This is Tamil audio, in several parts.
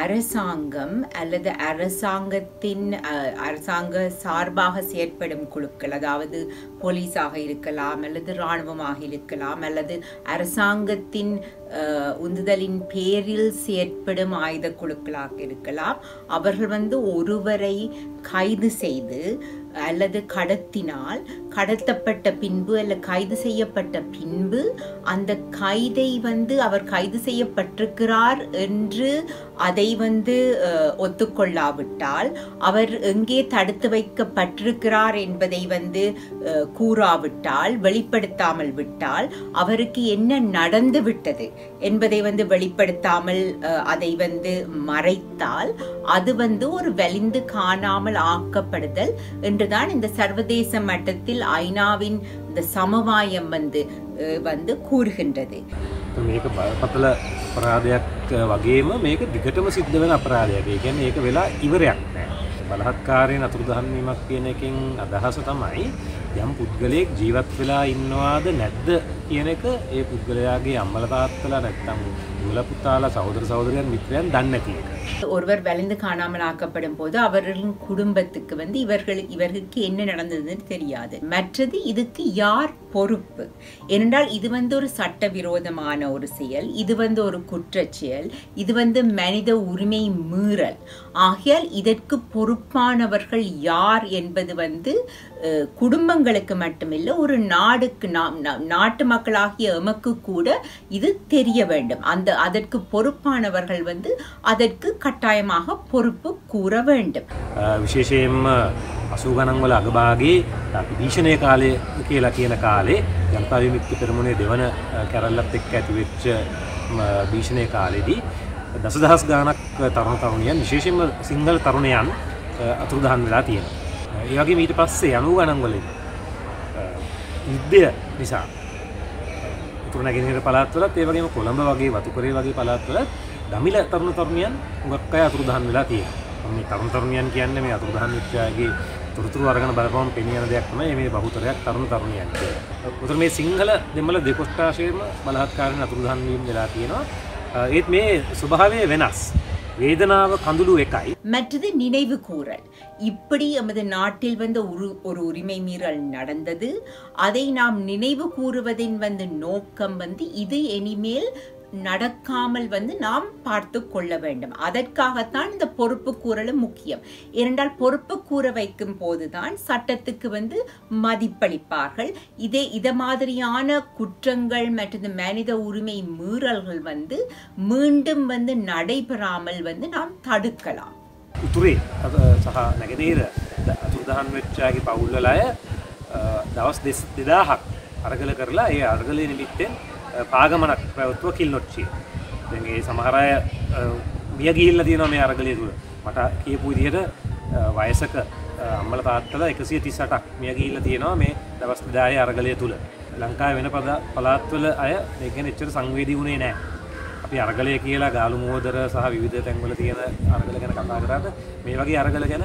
அரசாங்கம் அல்லது அரசாங்கத்தின் அரசாங்க சார்பாக செயற்படும் குழுக்கள் அதாவது போலீஸாக இருக்கலாம் அல்லது இராணுவமாக இருக்கலாம் அல்லது அரசாங்கத்தின் உந்துதலின் பேரில் செயற்படும் ஆயுத குழுக்களாக இருக்கலாம். அவர்கள் வந்து ஒருவரை கைது செய்து அல்லது கடத்தினால் கடத்தப்பட்ட பின்பு அல்ல கைது செய்யப்பட்ட பின்பு அந்த கைதை வந்து அவர் கைது செய்யப்பட்டிருக்கிறார் என்று அதை வந்து ஒத்துக்கொள்ளாவிட்டால் அவர் எங்கே தடுத்து வைக்கப்பட்டிருக்கிறார் என்பதை வந்து கூறாவிட்டால் வெளிப்படுத்தாமல் விட்டால் அவருக்கு என்ன நடந்து விட்டது என்பதை வந்து வெளிப்படுத்தாமல் அதை வந்து மறைத்தால் அது வந்து ஒரு வலிந்து காணாமல் ஆக்கப்படுதல் என்று என்றுதான் இந்த சர்வதேச மட்டத்தில் ஐநாவின் இந்த சமவாயம் வந்து அஹ், வந்து கூறுகின்றது මේක බරපතල අපරාධයක් වගේම මේක දිගටම සිද්ධ වෙන අපරාධයක්. ඒ කියන්නේ ඒක වෙලා ඉවරයක් නෑ. බලහත්කාරයෙන් අතුරුදහන්වීමක් කියන එකෙන් අදහස තමයි යම් පුද්ගලයෙක් ජීවත් වෙලා ඉන්නවාද නැද්ද කියන එක ඒ පුද්ගලයාගේ අම්මල තාත්තලා නැත්තම් இவளை சகோதர சகோதரியான் மித்திரியான் தன்னக்கு ஒருவர் வலிந்து காணாமல் ஆக்கப்படும் போது அவர்களின் குடும்பத்துக்கு வந்து இவர்களுக்கு இவர்களுக்கு என்ன நடந்ததுன்னு தெரியாது. மற்றது இதுக்கு யார் பொறுப்பு? ஏனென்றால் இது வந்து ஒரு சட்டவிரோதமான ஒரு செயல் இது வந்து ஒரு குற்ற செயல் இது வந்து மனித உரிமை மீறல். ஆகையால் இதற்கு பொறுப்பானவர்கள் யார் என்பது வந்து குடும்பங்களுக்கு மட்டுமில்லை ஒரு நாடுக்கு நாம் நாட்டு மக்களாகிய எமக்கு கூட இது தெரிய வேண்டும். அந்த அதற்கு பொறுப்பானவர்கள் வந்து அதற்கு கட்டாயமாக பொறுப்பு கூற வேண்டும் අ, විශේෂයෙන්ම අසූ ගණන්වල අගභාගේ අපි භීෂණය කාලය කියලා කියන කාලේ ජනතා විමුක්ති පෙරමුණේ දෙවන අ, කැරල්ලත් එක්ක ඇතිවෙච්ච ම, භීෂණය කාලෙදී දසදහස් ගානක් තරුණ තරුණියන් විශේෂයෙන්ම සිංහල තරුණයන් අ, අතුරුදහන් වෙලා තියෙනවා. ඒ වගේ ඊට පස්සේ අනූ ගණන්වලින් යුද්ධය නිසා උතුර නැගෙනහිර පළාත්වලත් ඒ වගේම කොළඹ වගේ වතුකරේ වගේ පළාත්වලත් දමිල තරුණ තරුණියන් හුඟක් අය අතුරුදහන් වෙලා තියෙනවා. මේ තරුණ තරුණියන් කියන්නේ මේ අතුරුදහන් වෙච්ච අයගේ තොරතුරු අරගෙන බලපුවම පෙනී යන දෙයක් තමයි මේ බහුතරයක් තරුණ තරුණියන් කියන්නේ. උතර මේ සිංහල දෙමළ දෙකොට්ටාශයෙන්ම බලහත්කාරයෙන් අතුරුදහන් වීම වෙලා තියෙනවා. ඒත් මේ ස්වභාවය වෙනස්. வேதனாவ கந்துலு எக்காய் மற்றது நினைவு கூறல். இப்படி எமது நாட்டில் வந்த ஒரு ஒரு உரிமை மீறல் நடந்தது. அதை நாம் நினைவு கூறுவதின் வந்த நோக்கம் வந்து இது இனிமேல் நடக்காமல் வந்து நாம் பார்த்து கொள்ள வேண்டும் அதற்காகத்தான் இந்த பொறுப்பு கூறலும் முக்கியம் ஏனென்றால் பொறுப்பு கூற வைக்கும் போதுதான் சட்டத்துக்கு வந்து மதிப்பளிப்பார்கள் இதே இத மாதிரியான குற்றங்கள் மற்றும் மனித உரிமை மீறல்கள் வந்து மீண்டும் வந்து நடைபெறாமல் வந்து நாம் தடுக்கலாம் උතුරේ අ, සහ නැගෙනහිර අතුරුදහන් වෙච්චාගේ පවුල්වල අය අ, දවස් දෙස් දෙදාහක් අරගල කරලා ඒ අර්ගලය නිමිත්තෙන් අ, පාගමනක් පැවත්ව කිල් නොච්චිය දැන්ගේ සමහරය මිය ගිහිල්ල තියෙනවා මේ අරගලය තුළ මට කියපු විදිහට අ, වයසක අ, අම්මල තාත්තල එකසිය තිස්සටක් මිය ගිහිල්ල තියෙනවා මේ දවස් දාය අරගලය තුළ ලංකාව වෙන පද පලාත්වල අය ඒගෙන එච්චර සංවේදී වුණේ නෑ අපි අරගලය කියලා ගාලු මෝදර සහ විවිධ තැන්වල තියෙන අරගල ගැන කතා කරාට මේ වගේ අරගල ගැන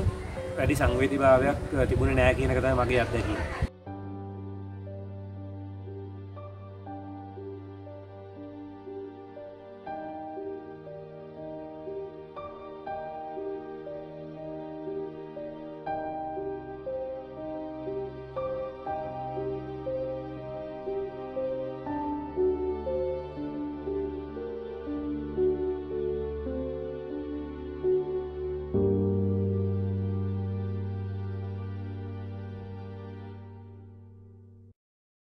වැඩි සංවේදීභාවයක් තිබුණේ නෑ කියන එක තමයි මගේ අත්දැකීම.